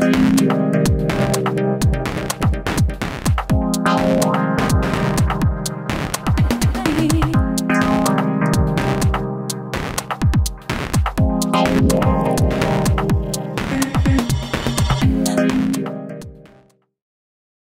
Thank Bye.